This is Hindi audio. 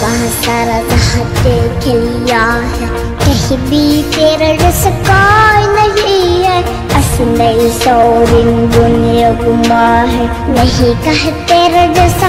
वहाँ सारा जहाँ देख लिया है। कहीं भी तेरा जैसा कोई नहीं है। असली सौरिन दुनिया गुमा है। नहीं कह तेरा जैसा